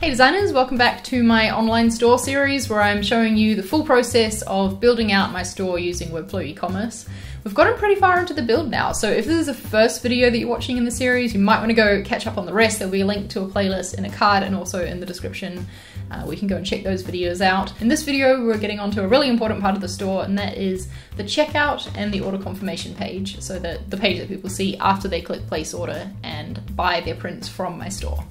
Hey designers, welcome back to my online store series where I'm showing you the full process of building out my store using Webflow e-commerce. We've gotten pretty far into the build now, so if this is the first video that you're watching in the series, you might want to go catch up on the rest. There'll be a link to a playlist in a card and also in the description. Uh, we can go and check those videos out. In this video, we're getting onto a really important part of the store, and that is the checkout and the order confirmation page, so that the page that people see after they click place order and buy their prints from my store.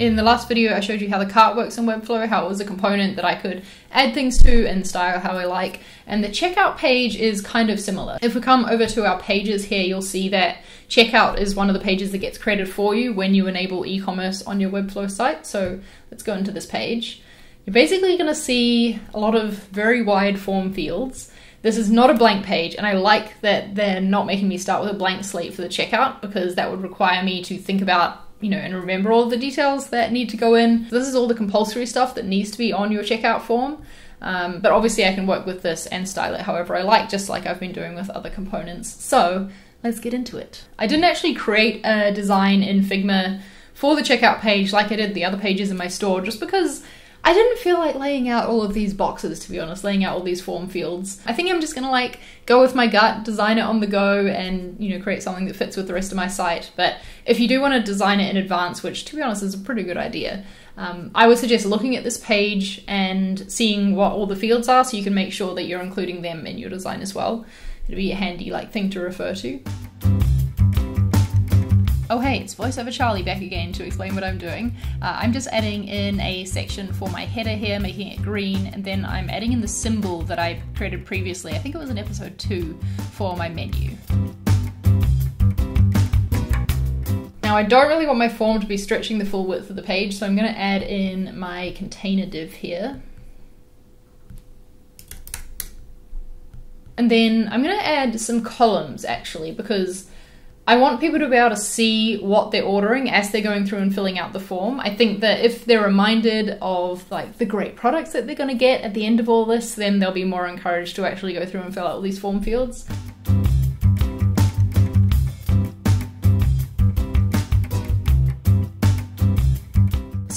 In the last video, I showed you how the cart works in Webflow, how it was a component that I could add things to and style how I like. And the checkout page is kind of similar. If we come over to our pages here, you'll see that checkout is one of the pages that gets created for you when you enable e-commerce on your Webflow site. So let's go into this page. You're basically going to see a lot of very wide form fields. This is not a blank page, and I like that they're not making me start with a blank slate for the checkout because that would require me to think about you know, and remember all the details that need to go in. This is all the compulsory stuff that needs to be on your checkout form. Um, but obviously I can work with this and style it however I like, just like I've been doing with other components. So let's get into it. I didn't actually create a design in Figma for the checkout page like I did the other pages in my store, just because I didn't feel like laying out all of these boxes, to be honest, laying out all these form fields. I think I'm just gonna like go with my gut, design it on the go, and you know, create something that fits with the rest of my site. But if you do want to design it in advance, which to be honest is a pretty good idea, um, I would suggest looking at this page and seeing what all the fields are so you can make sure that you're including them in your design as well. It'd be a handy like thing to refer to. Oh hey, it's VoiceOver Charli back again to explain what I'm doing. Uh, I'm just adding in a section for my header here, making it green, and then I'm adding in the symbol that I created previously, I think it was in episode 2, for my menu. Now I don't really want my form to be stretching the full width of the page, so I'm going to add in my container div here. And then I'm going to add some columns actually, because I want people to be able to see what they're ordering as they're going through and filling out the form. I think that if they're reminded of like the great products that they're going to get at the end of all this, then they'll be more encouraged to actually go through and fill out all these form fields.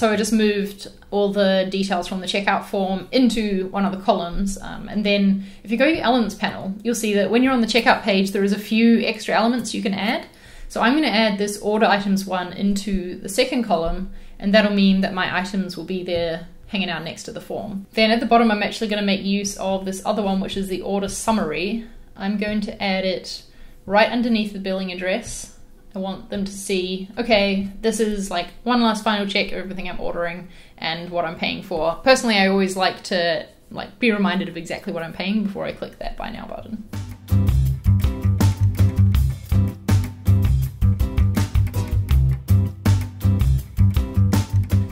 So I just moved all the details from the checkout form into one of the columns. Um, and then if you go to your elements panel, you'll see that when you're on the checkout page, there is a few extra elements you can add. So I'm going to add this order items one into the second column, and that'll mean that my items will be there hanging out next to the form. Then at the bottom, I'm actually going to make use of this other one, which is the order summary. I'm going to add it right underneath the billing address I want them to see, okay, this is like one last final check of everything I'm ordering and what I'm paying for. Personally, I always like to like be reminded of exactly what I'm paying before I click that buy now button.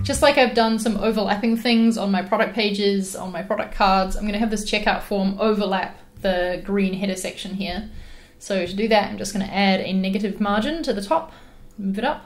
Just like I've done some overlapping things on my product pages, on my product cards, I'm going to have this checkout form overlap the green header section here. So to do that, I'm just going to add a negative margin to the top, move it up.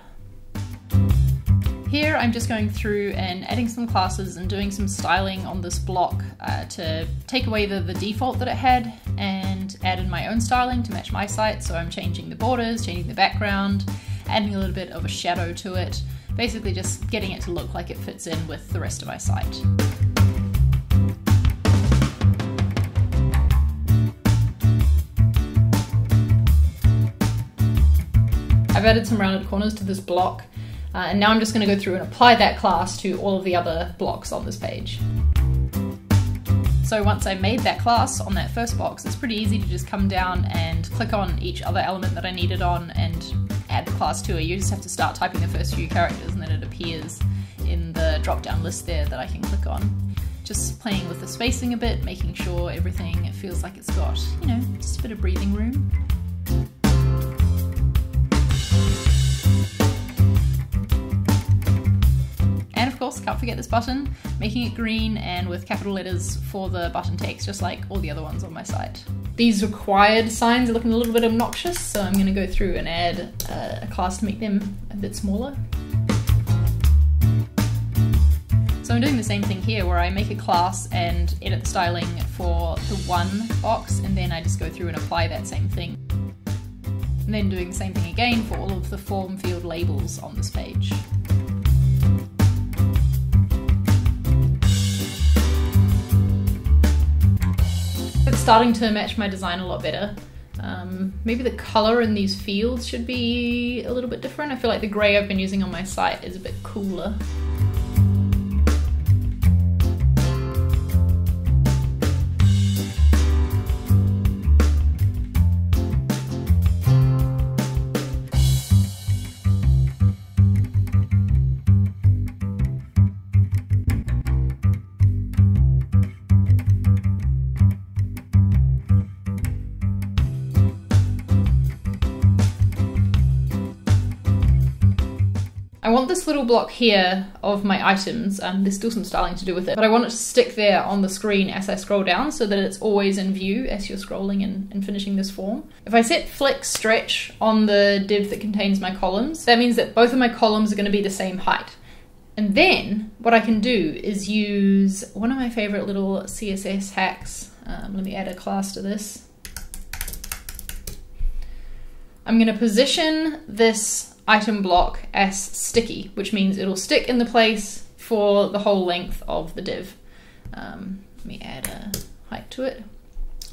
Here I'm just going through and adding some classes and doing some styling on this block uh, to take away the, the default that it had and add in my own styling to match my site. So I'm changing the borders, changing the background, adding a little bit of a shadow to it, basically just getting it to look like it fits in with the rest of my site. I've added some rounded corners to this block, uh, and now I'm just going to go through and apply that class to all of the other blocks on this page. So once I made that class on that first box, it's pretty easy to just come down and click on each other element that I needed on and add the class to it. You just have to start typing the first few characters and then it appears in the drop down list there that I can click on. Just playing with the spacing a bit, making sure everything feels like it's got, you know, just a bit of breathing room. Course, can't forget this button, making it green and with capital letters for the button text, just like all the other ones on my site. These required signs are looking a little bit obnoxious, so I'm going to go through and add uh, a class to make them a bit smaller. So I'm doing the same thing here where I make a class and edit the styling for the one box and then I just go through and apply that same thing. And then doing the same thing again for all of the form field labels on this page. Starting to match my design a lot better. Um, maybe the color in these fields should be a little bit different. I feel like the gray I've been using on my site is a bit cooler. I want this little block here of my items, um, there's still some styling to do with it, but I want it to stick there on the screen as I scroll down so that it's always in view as you're scrolling and, and finishing this form. If I set flex stretch on the div that contains my columns, that means that both of my columns are going to be the same height. And then what I can do is use one of my favorite little CSS hacks. Um, let me add a class to this. I'm going to position this item block as sticky, which means it'll stick in the place for the whole length of the div. Um, let me add a height to it.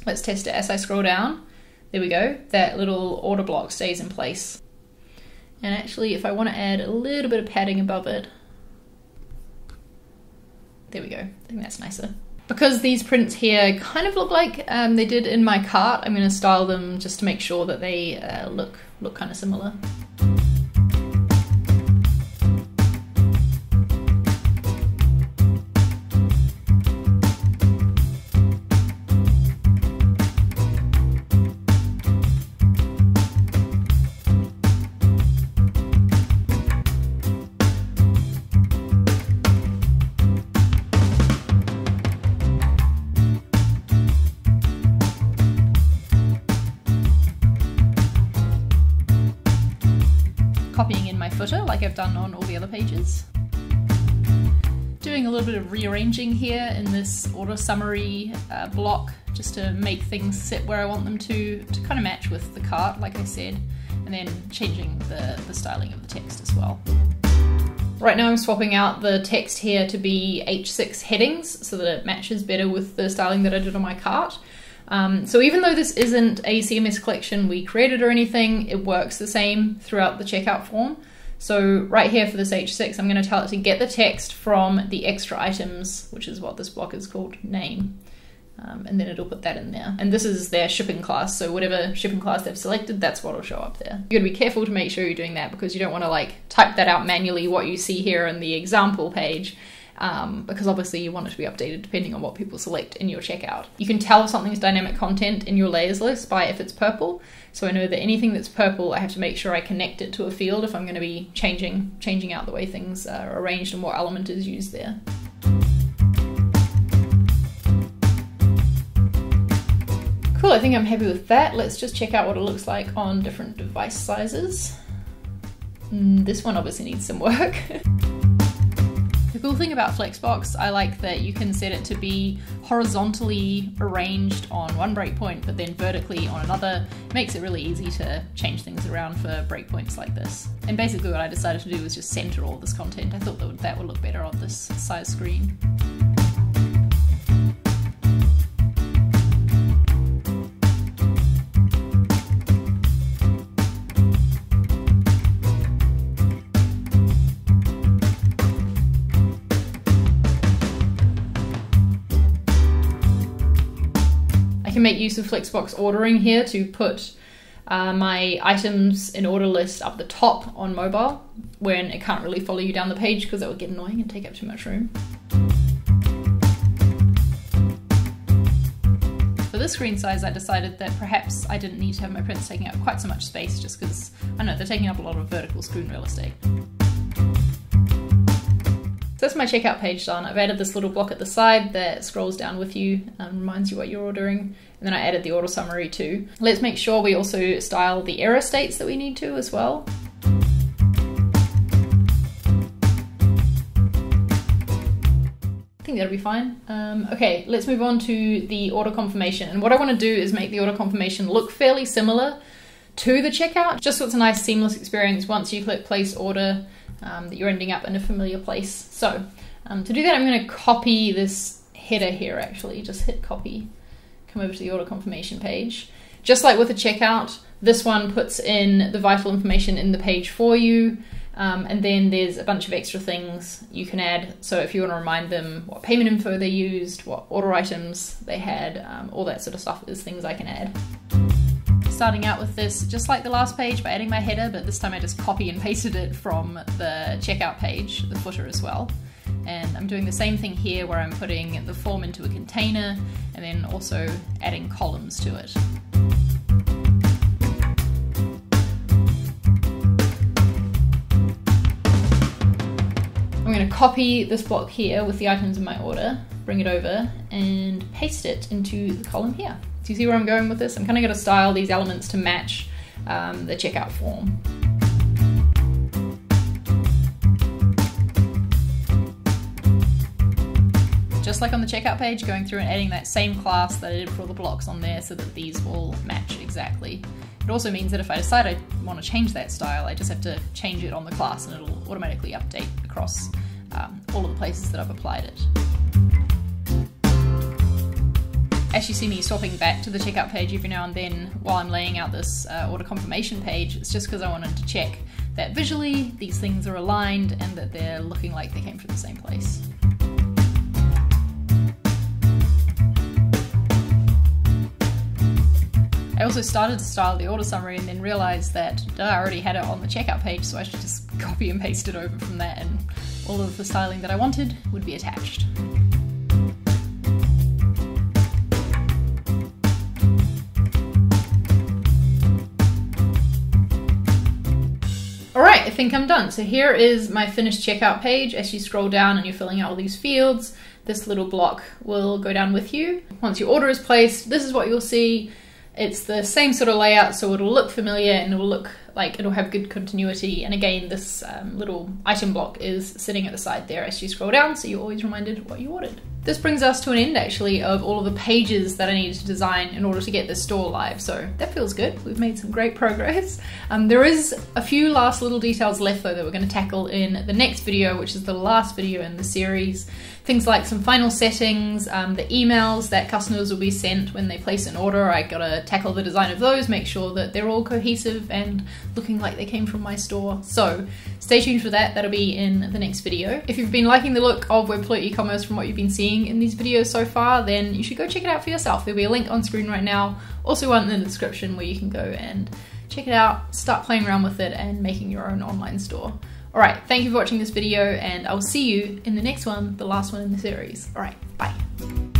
Let's test it as I scroll down. There we go, that little order block stays in place. And actually, if I want to add a little bit of padding above it, there we go, I think that's nicer. Because these prints here kind of look like um, they did in my cart, I'm going to style them just to make sure that they uh, look, look kind of similar. Done on all the other pages. Doing a little bit of rearranging here in this order summary uh, block just to make things sit where I want them to, to kind of match with the cart, like I said, and then changing the, the styling of the text as well. Right now I'm swapping out the text here to be H6 headings so that it matches better with the styling that I did on my cart. Um, so even though this isn't a CMS collection we created or anything, it works the same throughout the checkout form. So right here for this H6, I'm going to tell it to get the text from the extra items, which is what this block is called, name. Um, and then it'll put that in there. And this is their shipping class, so whatever shipping class they've selected, that's what'll show up there. You gotta be careful to make sure you're doing that because you don't want to like type that out manually, what you see here in the example page, um, because obviously you want it to be updated depending on what people select in your checkout. You can tell if something's dynamic content in your layers list by if it's purple. So I know that anything that's purple, I have to make sure I connect it to a field if I'm going to be changing changing out the way things are arranged and what element is used there. Cool, I think I'm happy with that. Let's just check out what it looks like on different device sizes. Mm, this one obviously needs some work. The cool thing about Flexbox, I like that you can set it to be horizontally arranged on one breakpoint, but then vertically on another. It makes it really easy to change things around for breakpoints like this. And basically what I decided to do was just center all this content. I thought that would, that would look better on this size screen. Can make use of Flexbox ordering here to put uh, my items in order list up the top on mobile when it can't really follow you down the page because that would get annoying and take up too much room. For this screen size, I decided that perhaps I didn't need to have my prints taking up quite so much space just because, I know, they're taking up a lot of vertical screen real estate. So that's my checkout page done. I've added this little block at the side that scrolls down with you and reminds you what you're ordering. And then I added the order summary too. Let's make sure we also style the error states that we need to as well. I think that'll be fine. Um, okay, let's move on to the order confirmation. And what I want to do is make the order confirmation look fairly similar to the checkout, just so it's a nice seamless experience once you click place order um, that you're ending up in a familiar place. So um, to do that, I'm going to copy this header here actually, just hit copy, come over to the order confirmation page. Just like with the checkout, this one puts in the vital information in the page for you. Um, and then there's a bunch of extra things you can add. So if you want to remind them what payment info they used, what order items they had, um, all that sort of stuff is things I can add. Starting out with this, just like the last page, by adding my header, but this time I just copy and pasted it from the checkout page, the footer as well. And I'm doing the same thing here where I'm putting the form into a container and then also adding columns to it. I'm going to copy this block here with the items in my order, bring it over, and paste it into the column here. Do you see where I'm going with this? I'm kind of going to style these elements to match um, the checkout form. Just like on the checkout page, going through and adding that same class that I did for the blocks on there so that these will match exactly. It also means that if I decide I want to change that style, I just have to change it on the class and it'll automatically update across um, all of the places that I've applied it. As you see me swapping back to the checkout page every now and then while I'm laying out this uh, order confirmation page, it's just because I wanted to check that visually these things are aligned and that they're looking like they came from the same place. I also started to style the order summary and then realized that I already had it on the checkout page, so I should just copy and paste it over from that and all of the styling that I wanted would be attached. Alright, I think I'm done. So here is my finished checkout page. As you scroll down and you're filling out all these fields, this little block will go down with you. Once your order is placed, this is what you'll see. It's the same sort of layout, so it'll look familiar and it'll look like it'll have good continuity. And again, this um, little item block is sitting at the side there as you scroll down, so you're always reminded what you ordered. This brings us to an end actually of all of the pages that I needed to design in order to get this store live, so that feels good. We've made some great progress. Um, there is a few last little details left though that we're going to tackle in the next video, which is the last video in the series. Things like some final settings, um, the emails that customers will be sent when they place an order. I gotta tackle the design of those, make sure that they're all cohesive and looking like they came from my store. So stay tuned for that, that'll be in the next video. If you've been liking the look of Webflow e-commerce from what you've been seeing in these videos so far, then you should go check it out for yourself. There'll be a link on screen right now, also one in the description where you can go and check it out, start playing around with it and making your own online store. Alright, thank you for watching this video and I will see you in the next one, the last one in the series. Alright, bye.